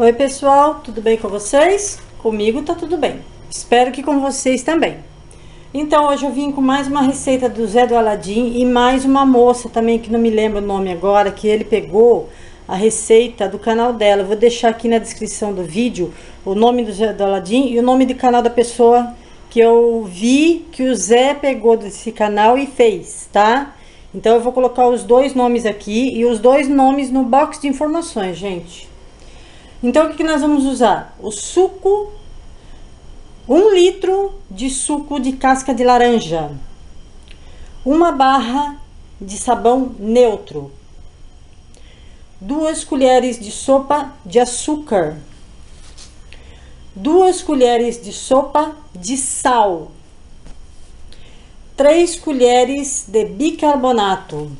Oi pessoal, tudo bem com vocês? Comigo tá tudo bem. Espero que com vocês também. Então hoje eu vim com mais uma receita do Zé do Aladim e mais uma moça também que não me lembro o nome agora, que ele pegou a receita do canal dela. Vou deixar aqui na descrição do vídeo o nome do Zé do Aladim e o nome do canal da pessoa que eu vi que o Zé pegou desse canal e fez, tá? Então eu vou colocar os dois nomes aqui e os dois nomes no box de informações, gente. Então, o que, nós vamos usar? O suco, um litro de suco de casca de laranja, uma barra de sabão neutro, duas colheres de sopa de açúcar, duas colheres de sopa de sal, três colheres de bicarbonato.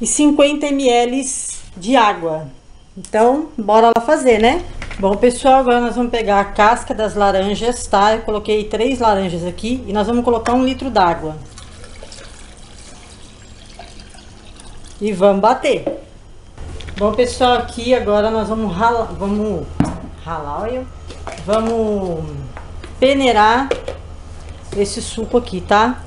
E 50 ml de água. Então, bora lá fazer, né? Bom, pessoal, agora nós vamos pegar a casca das laranjas, tá? Eu coloquei três laranjas aqui e nós vamos colocar um litro d'água. E vamos bater. Bom, pessoal, aqui agora nós vamos ralar, vamos ralar, olha, vamos peneirar esse suco aqui, tá?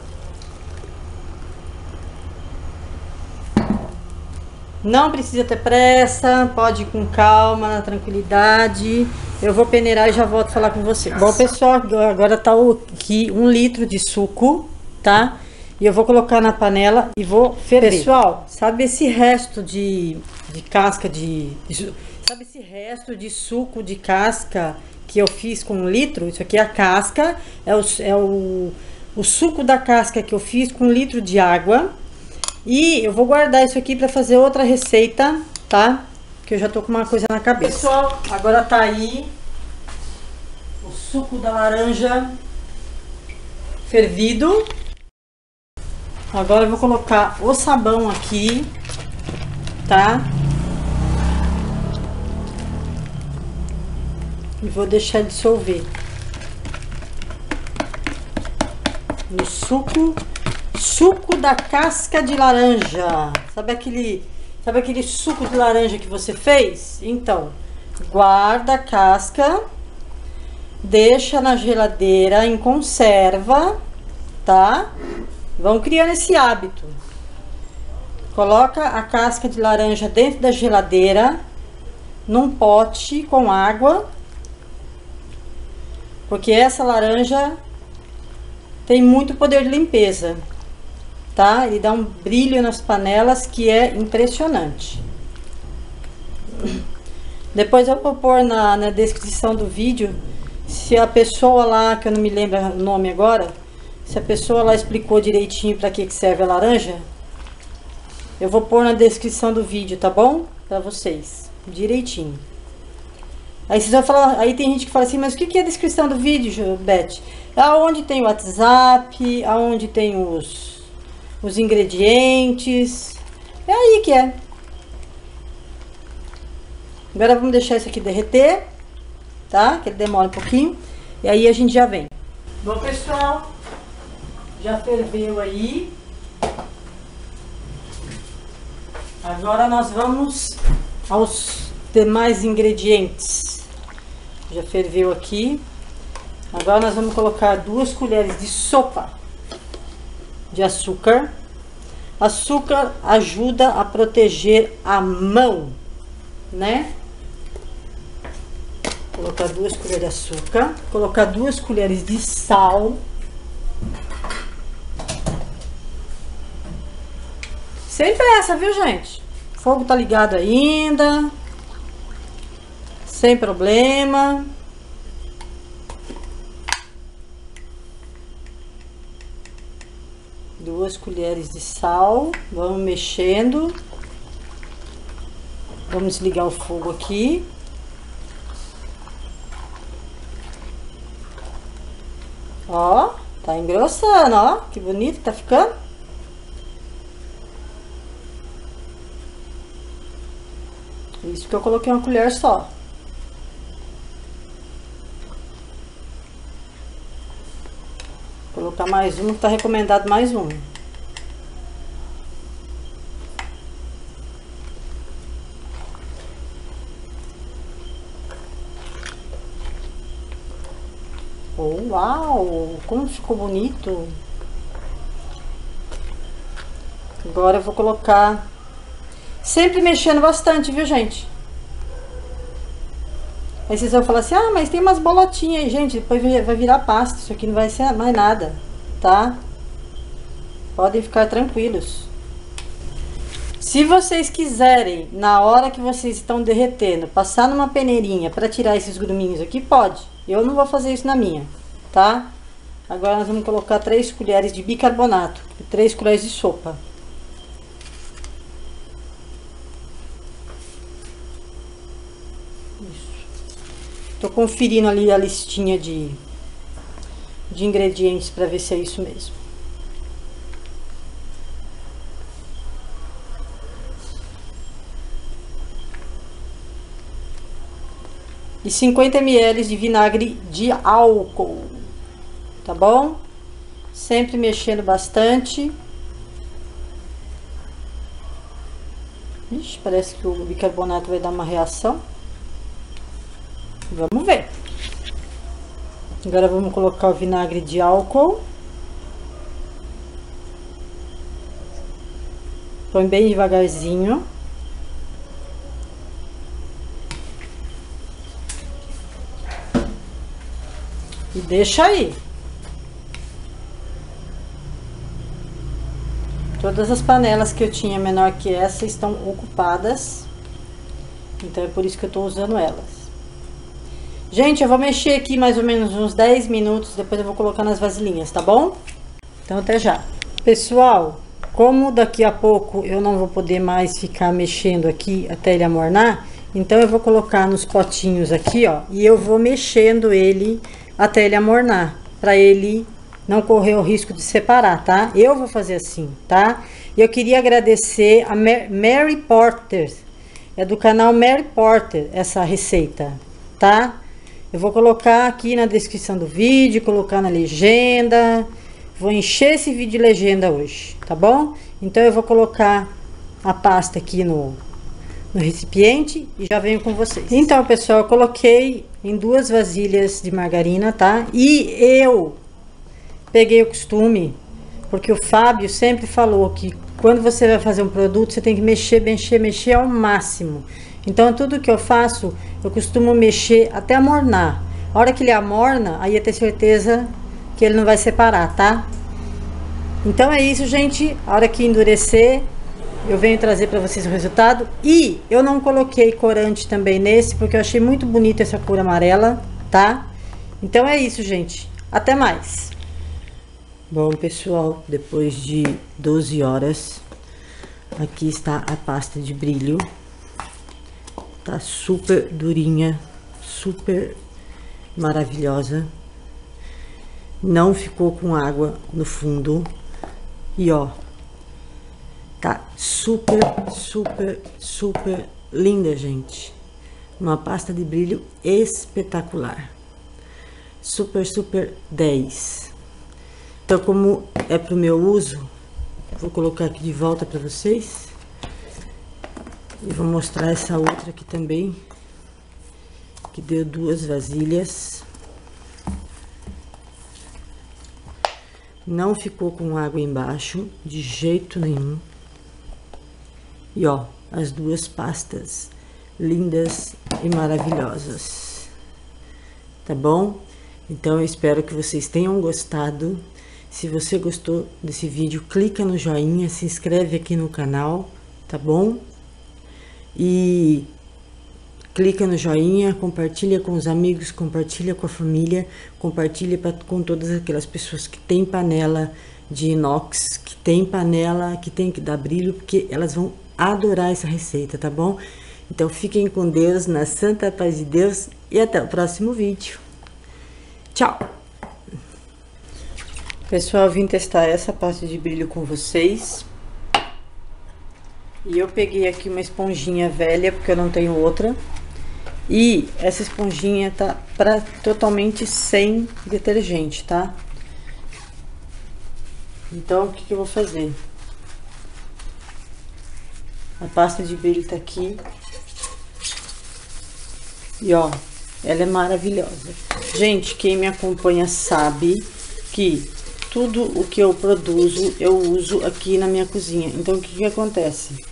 Não precisa ter pressa, pode ir com calma, na tranquilidade. Eu vou peneirar e já volto falar com vocês. Bom, pessoal, agora tá aqui um litro de suco, tá? E eu vou colocar na panela e vou ferver. Pessoal, sabe esse resto de, de casca de, de... Sabe esse resto de suco de casca que eu fiz com um litro? Isso aqui é a casca, é o, é o, o suco da casca que eu fiz com um litro de água e eu vou guardar isso aqui para fazer outra receita, tá? Que eu já tô com uma coisa na cabeça. Pessoal, agora tá aí o suco da laranja fervido. Agora eu vou colocar o sabão aqui, tá? E vou deixar dissolver no suco Suco da casca de laranja. Sabe aquele, sabe aquele suco de laranja que você fez? Então, guarda a casca, deixa na geladeira em conserva, tá? Vão criando esse hábito. Coloca a casca de laranja dentro da geladeira, num pote com água, porque essa laranja tem muito poder de limpeza tá? Ele dá um brilho nas panelas que é impressionante. Depois eu vou pôr na, na descrição do vídeo se a pessoa lá, que eu não me lembro o nome agora, se a pessoa lá explicou direitinho para que, que serve a laranja, eu vou pôr na descrição do vídeo, tá bom? Para vocês, direitinho. Aí vocês vão falar, aí tem gente que fala assim, mas o que, que é a descrição do vídeo, Beth? Aonde tem o WhatsApp, aonde tem os os ingredientes. É aí que é. Agora vamos deixar isso aqui derreter, tá? Que ele demora um pouquinho. E aí a gente já vem. Bom, pessoal, já ferveu aí. Agora nós vamos aos demais ingredientes. Já ferveu aqui. Agora nós vamos colocar duas colheres de sopa de açúcar. Açúcar ajuda a proteger a mão, né? Colocar duas colheres de açúcar, colocar duas colheres de sal. Sem pressa, viu, gente? O fogo tá ligado ainda. Sem problema. Duas colheres de sal, vamos mexendo. Vamos ligar o fogo aqui. Ó, tá engrossando, ó, que bonito tá ficando. Isso que eu coloquei uma colher só. mais um, tá recomendado mais um. Oh, uau, como ficou bonito. Agora eu vou colocar, sempre mexendo bastante, viu gente? Aí vocês vão falar assim, ah, mas tem umas bolotinhas aí, gente, depois vai virar pasta, isso aqui não vai ser mais nada tá? Podem ficar tranquilos. Se vocês quiserem, na hora que vocês estão derretendo, passar numa peneirinha para tirar esses gruminhos aqui, pode. Eu não vou fazer isso na minha, tá? Agora nós vamos colocar 3 colheres de bicarbonato e 3 colheres de sopa. Tô conferindo ali a listinha de, de ingredientes para ver se é isso mesmo. E 50 ml de vinagre de álcool, tá bom? Sempre mexendo bastante. Ixi, parece que o bicarbonato vai dar uma reação. Vamos ver. Agora vamos colocar o vinagre de álcool. Põe bem devagarzinho. E deixa aí. Todas as panelas que eu tinha menor que essa estão ocupadas. Então é por isso que eu tô usando elas. Gente, eu vou mexer aqui mais ou menos uns 10 minutos, depois eu vou colocar nas vasilhinhas, tá bom? Então até já. Pessoal, como daqui a pouco eu não vou poder mais ficar mexendo aqui até ele amornar, então eu vou colocar nos potinhos aqui, ó, e eu vou mexendo ele até ele amornar, para ele não correr o risco de separar, tá? Eu vou fazer assim, tá? E eu queria agradecer a Mary Porter, é do canal Mary Porter essa receita, tá? Eu vou colocar aqui na descrição do vídeo, colocar na legenda. Vou encher esse vídeo de legenda hoje, tá bom? Então eu vou colocar a pasta aqui no, no recipiente e já venho com vocês. Então, pessoal, eu coloquei em duas vasilhas de margarina, tá? E eu peguei o costume, porque o Fábio sempre falou que quando você vai fazer um produto, você tem que mexer, mexer, mexer ao máximo. Então, tudo que eu faço, eu costumo mexer até amornar. A hora que ele amorna, aí eu tenho certeza que ele não vai separar, tá? Então é isso, gente. A hora que endurecer, eu venho trazer para vocês o resultado. E eu não coloquei corante também nesse, porque eu achei muito bonita essa cor amarela, tá? Então é isso, gente. Até mais. Bom, pessoal, depois de 12 horas, aqui está a pasta de brilho. Tá super durinha, super maravilhosa. Não ficou com água no fundo. E ó, tá super, super, super linda, gente. Uma pasta de brilho espetacular. Super, super 10. Então, como é pro meu uso, vou colocar aqui de volta para vocês. E vou mostrar essa outra aqui também, que deu duas vasilhas. Não ficou com água embaixo, de jeito nenhum. E ó, as duas pastas lindas e maravilhosas. Tá bom? Então, eu espero que vocês tenham gostado. Se você gostou desse vídeo, clica no joinha, se inscreve aqui no canal, tá bom? E clica no joinha, compartilha com os amigos, compartilha com a família, compartilha pra, com todas aquelas pessoas que têm panela de inox, que tem panela que tem que dar brilho, porque elas vão adorar essa receita, tá bom? Então fiquem com Deus, na santa paz de Deus e até o próximo vídeo. Tchau! Pessoal, vim testar essa pasta de brilho com vocês. E eu peguei aqui uma esponjinha velha, porque eu não tenho outra. E essa esponjinha tá pra, totalmente sem detergente, tá? Então, o que, que eu vou fazer? A pasta de brilho tá aqui. E ó, Ela é maravilhosa. Gente, quem me acompanha sabe que tudo o que eu produzo eu uso aqui na minha cozinha. Então, o que, que acontece?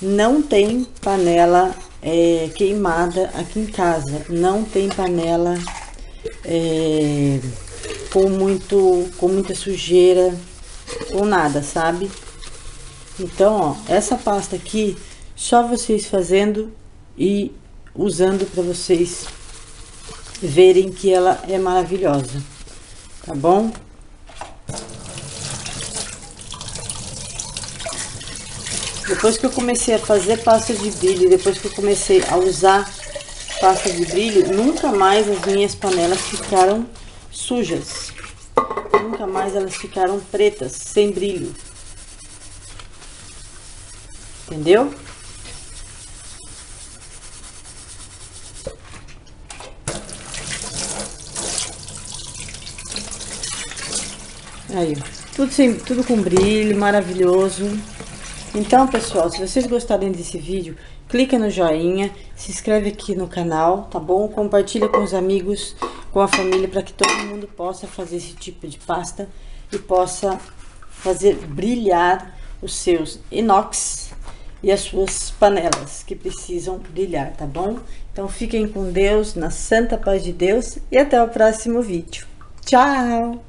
Não tem panela é, queimada aqui em casa. Não tem panela é, com, muito, com muita sujeira, com nada, sabe? Então, ó, essa pasta aqui, só vocês fazendo e usando para vocês verem que ela é maravilhosa, tá bom? Depois que eu comecei a fazer pasta de brilho, depois que eu comecei a usar pasta de brilho, nunca mais as minhas panelas ficaram sujas. Nunca mais elas ficaram pretas, sem brilho. Entendeu? Aí, tudo, sem, tudo com brilho, maravilhoso. Então, pessoal, se vocês gostarem desse vídeo, clica no joinha, se inscreve aqui no canal, tá bom? Compartilha com os amigos, com a família, para que todo mundo possa fazer esse tipo de pasta e possa fazer brilhar os seus inox e as suas panelas que precisam brilhar, tá bom? Então fiquem com Deus, na santa paz de Deus e até o próximo vídeo. Tchau!